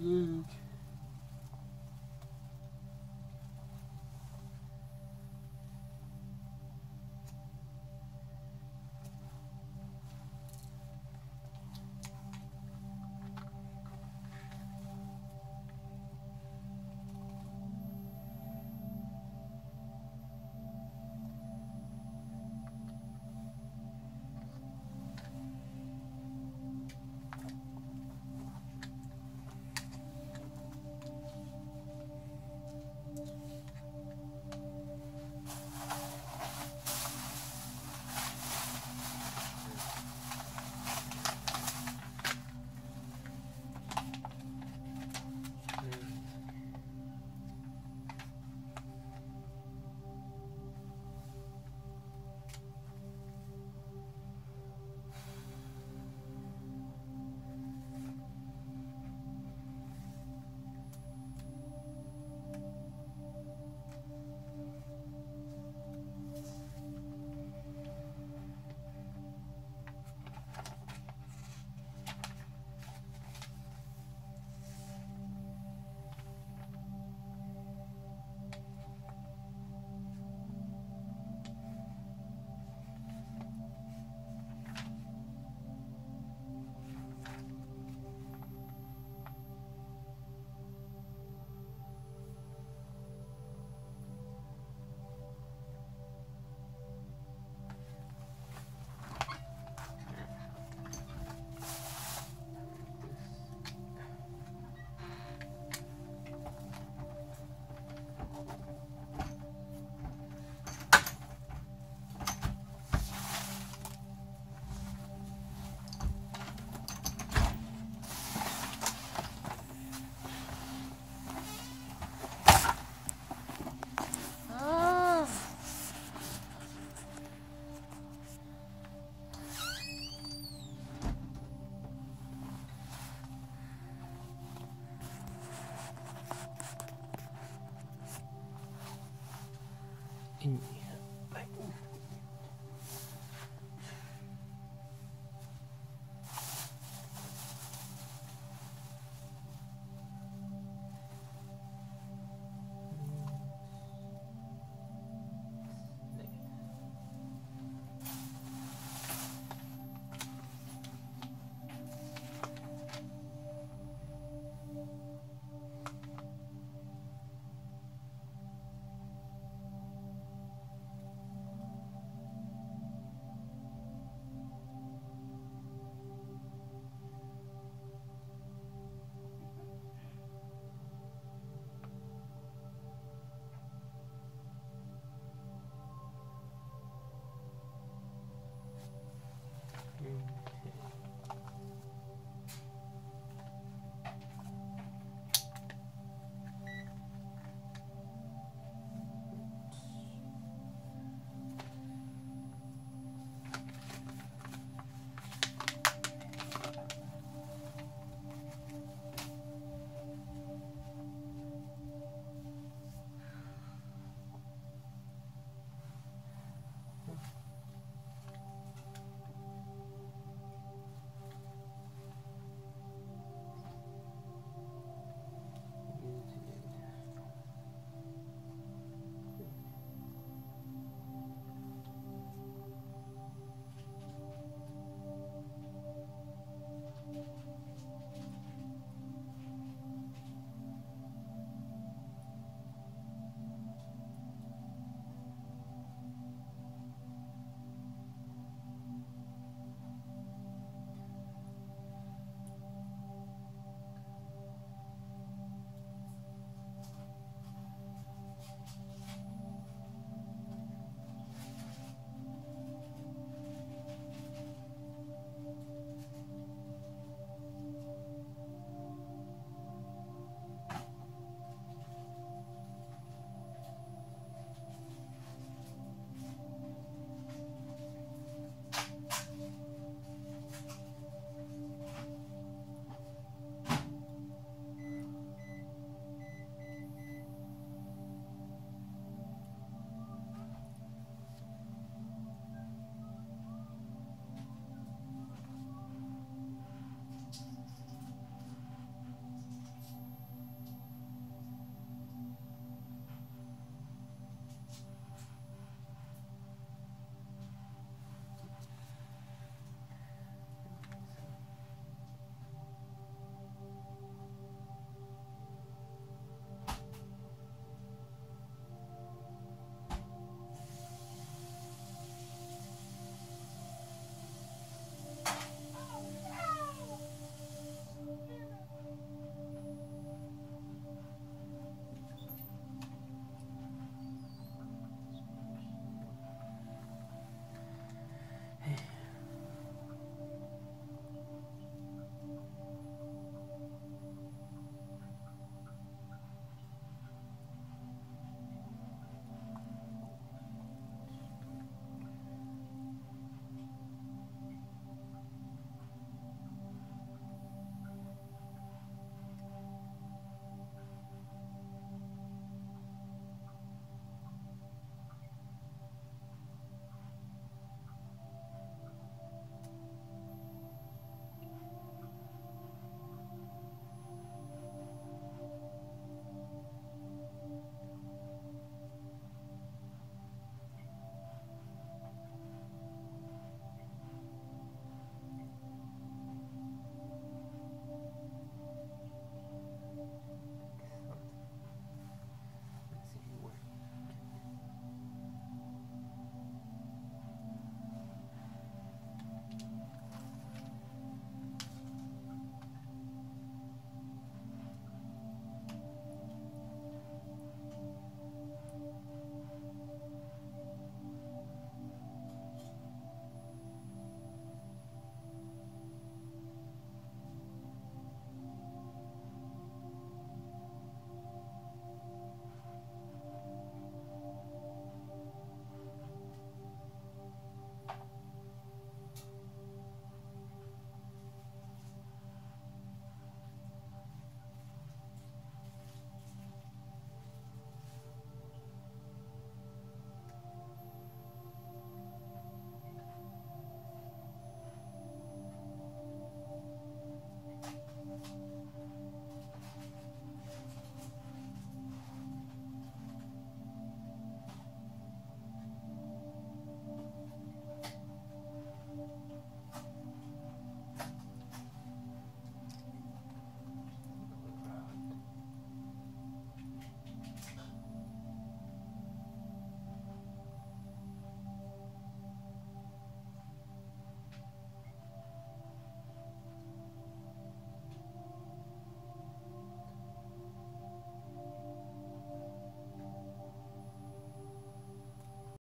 Mm. Continue.